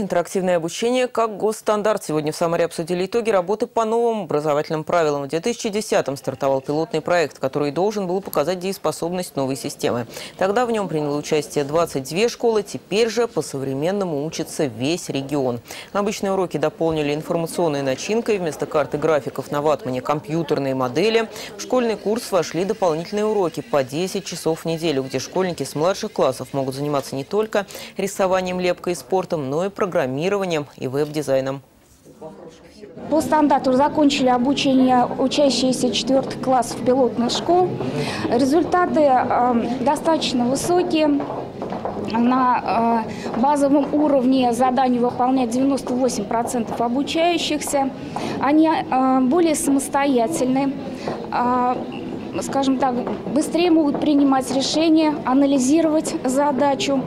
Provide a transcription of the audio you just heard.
Интерактивное обучение как госстандарт. Сегодня в Самаре обсудили итоги работы по новым образовательным правилам. В 2010-м стартовал пилотный проект, который должен был показать дееспособность новой системы. Тогда в нем приняло участие 22 школы. Теперь же по-современному учится весь регион. Обычные уроки дополнили информационной начинкой. Вместо карты графиков на ватмане компьютерные модели. В школьный курс вошли дополнительные уроки по 10 часов в неделю, где школьники с младших классов могут заниматься не только рисованием, лепкой и спортом, но и программированием и веб-дизайном. По стандарту закончили обучение учащиеся четвертых классов пилотных школ. Результаты э, достаточно высокие. На э, базовом уровне задание выполняют 98% обучающихся. Они э, более самостоятельны, э, скажем так, быстрее могут принимать решения, анализировать задачу.